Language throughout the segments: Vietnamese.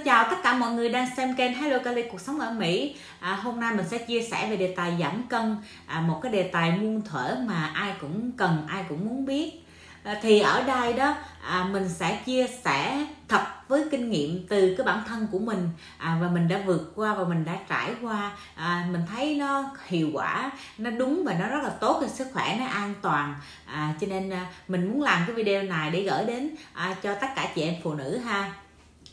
Xin chào tất cả mọi người đang xem kênh Hello Cali Cuộc Sống ở Mỹ. À, Hôm nay mình sẽ chia sẻ về đề tài giảm cân à, Một cái đề tài muôn thuở mà ai cũng cần, ai cũng muốn biết. À, Thì ở đây đó à, mình sẽ chia sẻ thật với kinh nghiệm từ cái bản thân của mình. À, Và mình đã vượt qua và mình đã trải qua. À, Mình thấy nó hiệu quả, nó đúng và nó rất là tốt cho sức khỏe, nó an toàn. À, Cho nên à, mình muốn làm cái video này để gửi đến à, cho tất cả chị em phụ nữ ha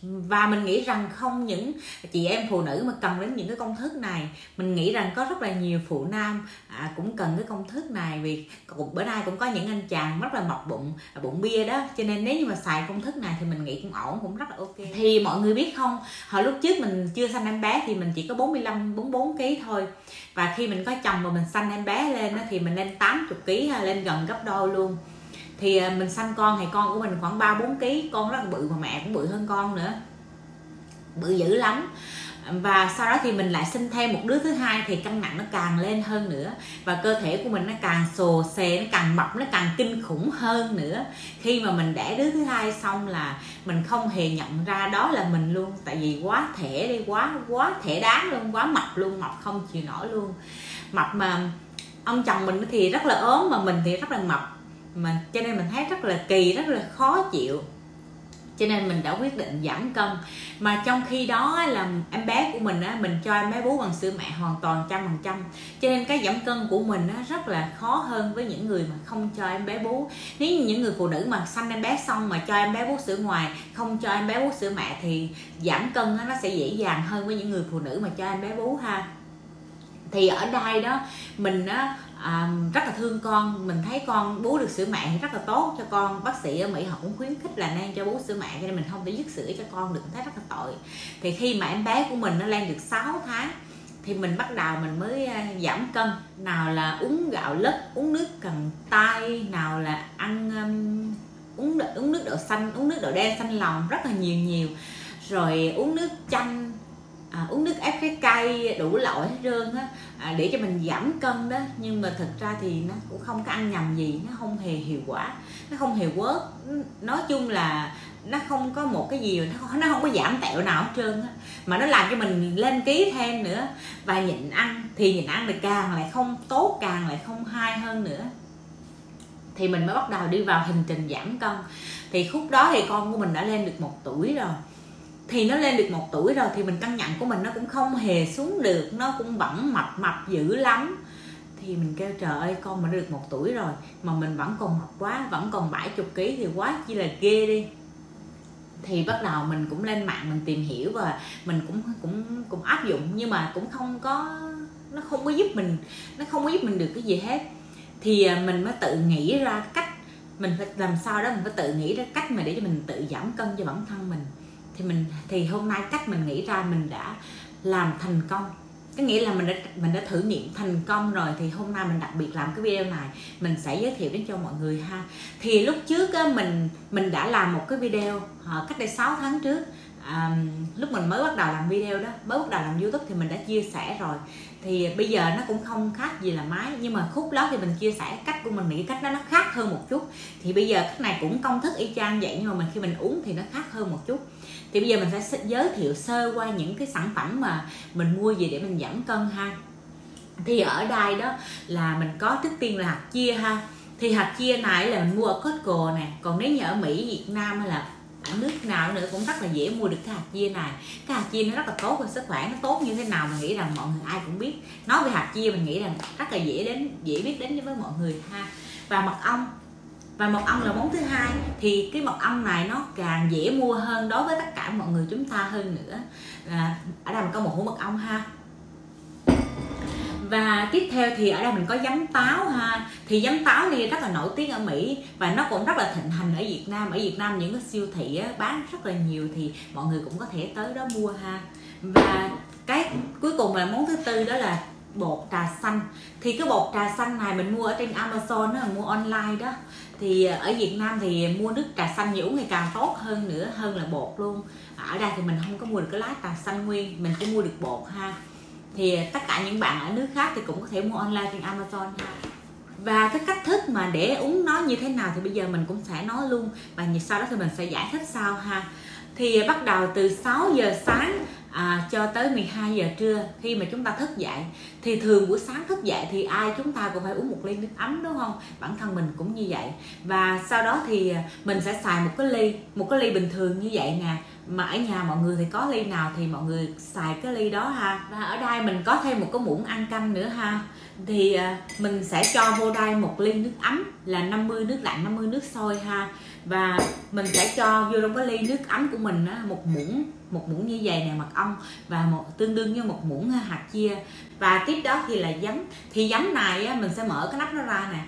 và mình nghĩ rằng không những chị em phụ nữ mà cần đến những cái công thức này mình nghĩ rằng có rất là nhiều phụ nam à, cũng cần cái công thức này vì cũng bữa nay cũng có những anh chàng rất là mọc bụng à, bụng bia đó. Cho nên nếu như mà xài công thức này thì mình nghĩ cũng ổn cũng rất là ok. Thì mọi người biết không hồi lúc trước mình chưa sanh em bé thì mình chỉ có 45 44 kg thôi. Và khi mình có chồng mà mình sanh em bé lên đó, thì mình lên 80 kg à, lên gần gấp đôi luôn thì à, mình sanh con thì con của mình khoảng ba bốn kg con rất là bự mà mẹ cũng bự hơn con nữa. Bự dữ lắm. Và sau đó thì mình lại sinh thêm một đứa thứ hai thì cân nặng nó càng lên hơn nữa. Và cơ thể của mình nó càng sồ xề nó càng mập, nó càng kinh khủng hơn nữa. Khi mà mình đẻ đứa thứ hai xong là mình không hề nhận ra đó là mình luôn. Tại vì quá thể đi, quá quá thể đáng luôn, quá mập luôn, mập không chịu nổi luôn. Mập mà ông chồng mình thì rất là ốm mà mình thì rất là mập mà cho nên mình thấy rất là kỳ rất là khó chịu. Cho nên mình đã quyết định giảm cân. Mà trong khi đó là em bé của mình á mình cho em bé bú bằng sữa mẹ hoàn toàn trăm phần trăm. Cho nên cái giảm cân của mình á rất là khó hơn với những người mà không cho em bé bú. Nếu như những người phụ nữ mà sanh em bé xong mà cho em bé bú sữa ngoài không cho em bé bú sữa mẹ thì giảm cân á, nó sẽ dễ dàng hơn với những người phụ nữ mà cho em bé bú ha. Thì ở đây đó mình á à, rất là thương con. Mình thấy con bú được sữa mẹ thì rất là tốt cho con. Bác sĩ ở mỹ họ cũng khuyến khích là nên cho bú sữa mẹ cho nên mình không thể dứt sữa cho con được. Thấy rất là tội. Thì khi mà em bé của mình nó lên được 6 tháng thì mình bắt đầu mình mới à, giảm cân. Nào là uống gạo lứt uống nước cần tay nào là ăn um, uống uống nước đậu xanh uống nước đậu đen xanh lòng rất là nhiều nhiều. Rồi uống nước chanh à, uống nước ép cái cây đủ loại hết trơn á. À, để cho mình giảm cân đó. Nhưng mà thực ra thì nó cũng không có ăn nhầm gì. Nó không hề hiệu quả. Nó không hề quớt nói chung là nó không có một cái gì nó không, nó không có giảm tẹo nào hết trơn á. Mà nó làm cho mình lên ký thêm nữa. Và nhịn ăn thì nhịn ăn thì càng lại không tốt càng lại không hay hơn nữa. Thì mình mới bắt đầu đi vào hành trình giảm cân. Thì khúc đó thì con của mình đã lên được một tuổi rồi thì nó lên được một tuổi rồi thì mình cân nặng của mình nó cũng không hề xuống được, nó cũng vẫn mập mập dữ lắm. Thì mình kêu, trời ơi, con mình được một tuổi rồi, mà mình vẫn còn mập quá, vẫn còn 70 kg thì quá chi là ghê đi. Thì bắt đầu mình cũng lên mạng mình tìm hiểu và mình cũng cũng cũng áp dụng, nhưng mà cũng không có, nó không có giúp mình, nó không có giúp mình được cái gì hết. Thì à, mình mới tự nghĩ ra cách, mình phải làm sao đó mình phải tự nghĩ ra cách mà để cho mình tự giảm cân cho bản thân mình thì mình thì hôm nay cách mình nghĩ ra mình đã làm thành công. Có nghĩa là mình đã mình đã thử nghiệm thành công rồi thì hôm nay mình đặc biệt làm cái video này. Mình sẽ giới thiệu đến cho mọi người ha. Thì lúc trước á, mình mình đã làm một cái video ờ, cách đây 6 tháng trước à, lúc mình mới bắt đầu làm video đó mới bắt đầu làm youtube thì mình đã chia sẻ rồi. Thì bây giờ nó cũng không khác gì là máy nhưng mà khúc đó thì mình chia sẻ cách của mình nghĩ cách đó nó khác hơn một chút. Thì bây giờ cách này cũng công thức y chang vậy nhưng mà mình khi mình uống thì nó khác hơn một chút. Thì bây giờ mình sẽ giới thiệu sơ qua những cái sản phẩm mà mình mua gì để mình giảm cân ha. Thì ở đây đó là mình có trước tiên là hạt chia ha. Thì hạt chia này là mình mua ở Costco nè. Còn nếu như ở Mỹ Việt Nam hay là nước nào nữa cũng rất là dễ mua được cái hạt chia này. Cái hạt chia nó rất là tốt cho sức khỏe nó tốt như thế nào mình nghĩ rằng mọi người ai cũng biết. Nói về hạt chia mình nghĩ rằng rất là dễ đến dễ biết đến với mọi người ha. Và mật ong. Và mật ong là món thứ hai. Thì cái mật ong này nó càng dễ mua hơn đối với tất cả mọi người chúng ta hơn nữa. À, ở đây mình có một hũ mật ong ha và tiếp theo thì ở đây mình có giấm táo ha. Thì giấm táo thì rất là nổi tiếng ở Mỹ và nó cũng rất là thịnh hành ở Việt Nam. Ở Việt Nam những cái siêu thị á, bán rất là nhiều thì mọi người cũng có thể tới đó mua ha. Và cái cuối cùng là món thứ tư đó là bột trà xanh. Thì cái bột trà xanh này mình mua ở trên Amazon đó mua online đó. Thì ở Việt Nam thì mua nước trà xanh nhiều uống càng tốt hơn nữa hơn là bột luôn. Ở đây thì mình không có mua được cái lá trà xanh nguyên mình chỉ mua được bột ha thì tất cả những bạn ở nước khác thì cũng có thể mua online trên Amazon. Và cái cách thức mà để uống nó như thế nào thì bây giờ mình cũng sẽ nói luôn. Và sau đó thì mình sẽ giải thích sau ha. Thì bắt đầu từ 6 giờ sáng à, cho tới 12 giờ trưa khi mà chúng ta thức dậy. Thì thường buổi sáng thức dậy thì ai chúng ta cũng phải uống một ly nước ấm đúng không? Bản thân mình cũng như vậy. Và sau đó thì mình sẽ xài một cái ly một cái ly bình thường như vậy nè mà ở nhà mọi người thì có ly nào thì mọi người xài cái ly đó ha. Và ở đây mình có thêm một cái muỗng ăn canh nữa ha. Thì à, mình sẽ cho vô đây một ly nước ấm là 50 nước lạnh 50 nước sôi ha. Và mình sẽ cho vô trong cái ly nước ấm của mình á, một muỗng một muỗng như vậy nè mật ong và một tương đương như một muỗng hạt chia. Và tiếp đó thì là giấm. Thì giấm này á, mình sẽ mở cái nắp nó ra nè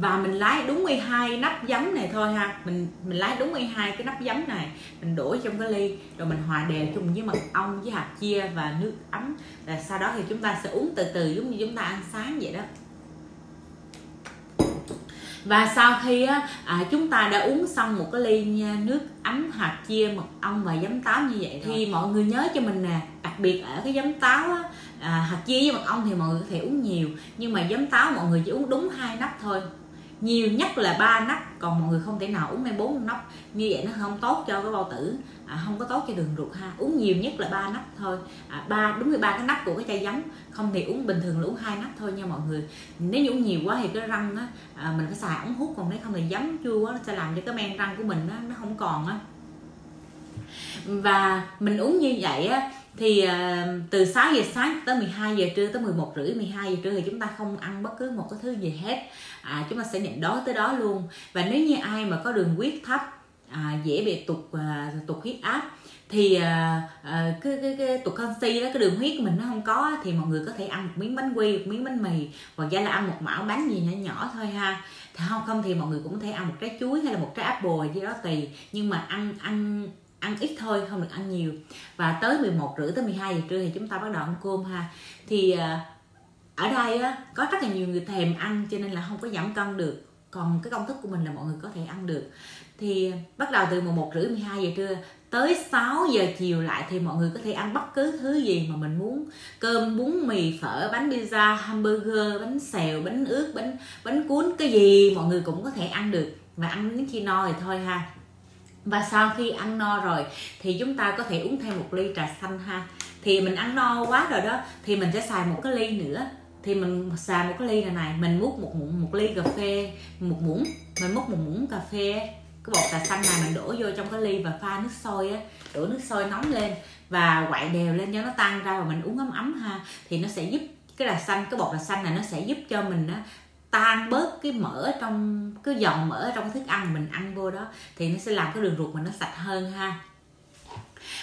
và mình lái đúng 12 nắp giấm này thôi ha. Mình mình lái đúng 12 cái nắp giấm này. Mình đổ trong cái ly rồi mình hòa đều chung với mật ong với hạt chia và nước ấm. Và sau đó thì chúng ta sẽ uống từ từ giống như chúng ta ăn sáng vậy đó. Và sau khi á, à, chúng ta đã uống xong một cái ly nha, nước ấm hạt chia mật ong và giấm táo như vậy thì mọi người nhớ cho mình nè đặc biệt ở cái giấm táo á, à, hạt chia với mật ong thì mọi người có thể uống nhiều. Nhưng mà giấm táo mọi người chỉ uống đúng hai nắp thôi nhiều nhất là ba nắp còn mọi người không thể nào uống lên bốn nắp. Như vậy nó không tốt cho cái bao tử à, không có tốt cho đường ruột ha. Uống nhiều nhất là ba nắp thôi. À, ba đúng là ba cái nắp của cái chai giấm. Không thì uống bình thường là uống hai nắp thôi nha mọi người. Nếu như uống nhiều quá thì cái răng á à, mình phải xài ống hút còn nếu không thì giấm chua quá nó sẽ làm cho cái men răng của mình á nó không còn á và mình uống như vậy á thì uh, từ 6 giờ sáng tới 12 giờ trưa tới 11 rưỡi 12 giờ trưa thì chúng ta không ăn bất cứ một cái thứ gì hết. À, chúng ta sẽ nhịn đói tới đó luôn. Và nếu như ai mà có đường huyết thấp à, dễ bị tụt à, tụt huyết áp thì à, à, cái, cái, cái tụt canxi đó cái đường huyết của mình nó không có thì mọi người có thể ăn một miếng bánh quy một miếng bánh mì hoặc ra là ăn một mão bánh gì nhỏ nhỏ thôi ha. Thì không không thì mọi người cũng có thể ăn một trái chuối hay là một trái apple gì đó tùy. Nhưng mà ăn ăn ăn ít thôi không được ăn nhiều. Và tới 11 rưỡi tới 12 giờ trưa thì chúng ta bắt đầu ăn cơm ha. Thì à, ở đây á, có rất là nhiều người thèm ăn cho nên là không có giảm cân được. Còn cái công thức của mình là mọi người có thể ăn được. Thì bắt đầu từ 11 rưỡi 12 giờ trưa tới 6 giờ chiều lại thì mọi người có thể ăn bất cứ thứ gì mà mình muốn. Cơm bún mì phở bánh pizza hamburger bánh xèo bánh ướt bánh bánh cuốn cái gì mọi người cũng có thể ăn được. Và ăn đến khi no thì thôi ha và sau khi ăn no rồi, thì chúng ta có thể uống thêm một ly trà xanh ha. Thì mình ăn no quá rồi đó, thì mình sẽ xài một cái ly nữa. Thì mình xài một cái ly này này, mình múc một muỗng, một ly cà phê, một muỗng, mình múc một muỗng cà phê cái bột trà xanh này mình đổ vô trong cái ly và pha nước sôi á. Đổ nước sôi nóng lên và quậy đều lên cho nó tan ra và mình uống ấm ấm ha. Thì nó sẽ giúp cái trà xanh, cái bột trà xanh này nó sẽ giúp cho mình á tan bớt cái mỡ trong, cái dòng mỡ trong thức ăn mình ăn vô đó, thì nó sẽ làm cái đường ruột mình nó sạch hơn ha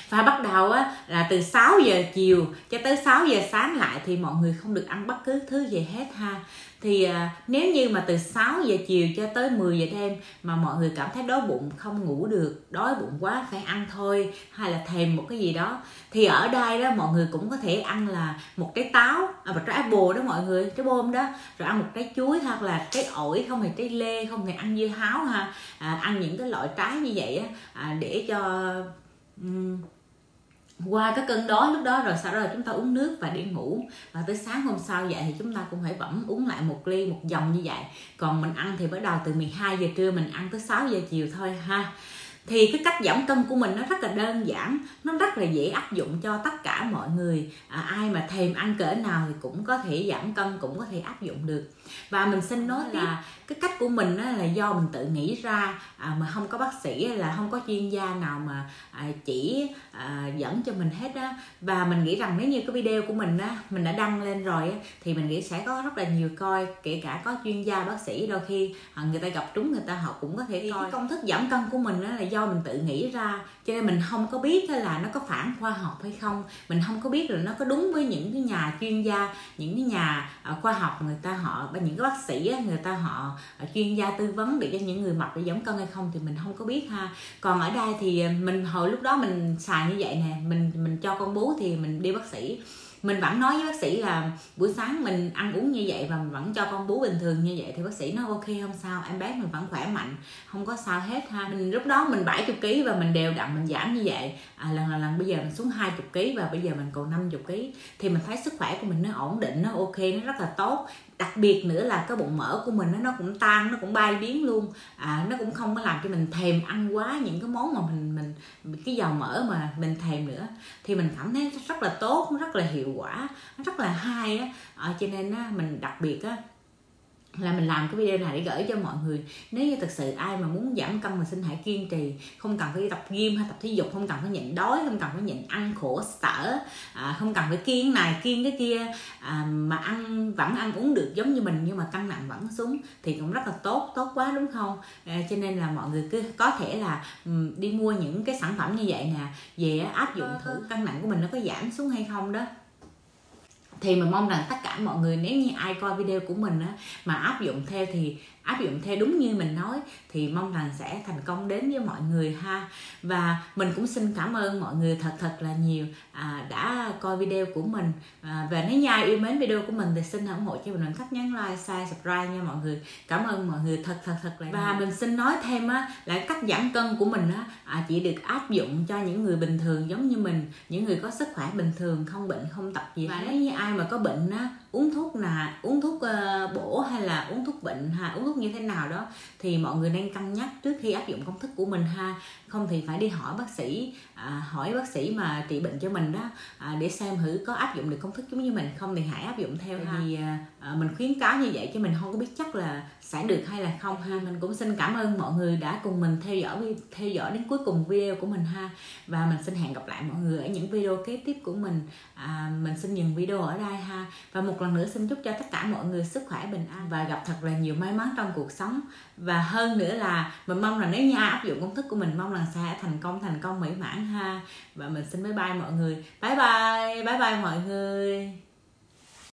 và bắt đầu á là từ 6 giờ chiều cho tới 6 giờ sáng lại thì mọi người không được ăn bất cứ thứ gì hết ha. Thì à, nếu như mà từ 6 giờ chiều cho tới 10 giờ đêm mà mọi người cảm thấy đói bụng không ngủ được đói bụng quá phải ăn thôi hay là thèm một cái gì đó thì ở đây đó mọi người cũng có thể ăn là một trái táo à, một trái apple đó mọi người trái bom đó. Rồi ăn một trái chuối hoặc là trái ổi không thì trái lê không thì ăn dưa háo ha. À, ăn những cái loại trái như vậy á à, để cho um, qua cái cơn đói lúc đó rồi sau đó là chúng ta uống nước và đi ngủ. Và tới sáng hôm sau dậy thì chúng ta cũng phải vẫn uống lại một ly một dòng như vậy. Còn mình ăn thì bắt đầu từ 12 giờ trưa mình ăn tới 6 giờ chiều thôi ha thì cái cách giảm cân của mình nó rất là đơn giản nó rất là dễ áp dụng cho tất cả mọi người. À, ai mà thèm ăn cỡ nào thì cũng có thể giảm cân cũng có thể áp dụng được. Và mình xin nói là cái cách của mình là do mình tự nghĩ ra à, mà không có bác sĩ là không có chuyên gia nào mà à, chỉ à, dẫn cho mình hết á. Và mình nghĩ rằng nếu như cái video của mình á mình đã đăng lên rồi á, thì mình nghĩ sẽ có rất là nhiều coi kể cả có chuyên gia bác sĩ đôi khi à, người ta gặp trúng người ta họ cũng có thể coi cái công thức giảm cân của mình á là do mình tự nghĩ ra, cho nên mình không có biết là nó có phản khoa học hay không. Mình không có biết là nó có đúng với những cái nhà chuyên gia, những cái nhà ờ, khoa học người ta họ những cái bác sĩ người ta họ ờ, chuyên gia tư vấn để cho những người mập để giống cân hay không thì mình không có biết ha. Còn ở đây thì ờ, mình hồi lúc đó mình xài như vậy nè, mình mình cho con bú thì mình đi bác sĩ mình vẫn nói với bác sĩ là buổi sáng mình ăn uống như vậy và mình vẫn cho con bú bình thường như vậy thì bác sĩ nói ok không sao em bé mình vẫn khỏe mạnh không có sao hết ha. Mình lúc đó mình 70 kg và mình đều đặn mình giảm như vậy. À, lần lần lần bây giờ mình xuống 20 kg và bây giờ mình còn 50 kg thì mình thấy sức khỏe của mình nó ổn định nó ok nó rất là tốt đặc biệt nữa là cái bụng mỡ của mình nó cũng tan nó cũng bay biến luôn. À, nó cũng không có làm cho mình thèm ăn quá những cái món mà mình mình cái dầu mỡ mà mình thèm nữa. Thì mình cảm thấy rất là tốt rất là hiệu quả rất là hay á. À, cho nên á, mình đặc biệt á là mình làm cái video này để gửi cho mọi người. Nếu như thật sự ai mà muốn giảm cân mà xin hãy kiên trì không cần phải đi tập gym hay tập thể dục không cần phải nhịn đói không cần phải nhịn ăn khổ sở à, không cần phải kiêng này kiêng cái kia à, mà ăn vẫn ăn uống được giống như mình nhưng mà cân nặng vẫn xuống thì cũng rất là tốt tốt quá đúng không? À, cho nên là mọi người cứ có thể là um, đi mua những cái sản phẩm như vậy nè về áp dụng thử cân nặng của mình nó có giảm xuống hay không đó thì mình mong rằng tất cả mọi người nếu như ai coi video của mình á, mà áp dụng theo thì áp dụng theo đúng như mình nói thì mong rằng sẽ thành công đến với mọi người ha. Và mình cũng xin cảm ơn mọi người thật thật là nhiều à, đã coi video của mình. À, và nếu như ai yêu mến video của mình thì xin ủng hộ cho mình bằng cách nhấn like share subscribe nha mọi người. Cảm ơn mọi người thật thật thật là và mình xin nói thêm á là cách giảm cân của mình á à, chỉ được áp dụng cho những người bình thường giống như mình những người có sức khỏe bình thường không bệnh không tập gì và nếu như ai mà có bệnh á uống thuốc là uống thuốc uh, bổ hay là uống thuốc bệnh ha uống thuốc như thế nào đó thì mọi người nên cân nhắc trước khi áp dụng công thức của mình ha. Không thì phải đi hỏi bác sĩ à, hỏi bác sĩ mà trị bệnh cho mình đó à, để xem thử có áp dụng được công thức giống như mình không thì hãy áp dụng theo ha. vì à, À, mình khuyến cáo như vậy chứ mình không có biết chắc là sẽ được hay là không ha. Mình cũng xin cảm ơn mọi người đã cùng mình theo dõi theo dõi đến cuối cùng video của mình ha. Và mình xin hẹn gặp lại mọi người ở những video kế tiếp của mình. À, mình xin dừng video ở đây ha. Và một lần nữa xin chúc cho tất cả mọi người sức khỏe bình an và gặp thật là nhiều may mắn trong cuộc sống. Và hơn nữa là mình mong là nếu như áp dụng công thức của mình mong là sẽ thành công thành công mỹ mãn ha. Và mình xin bye bye mọi người. Bye bye bye bye mọi người.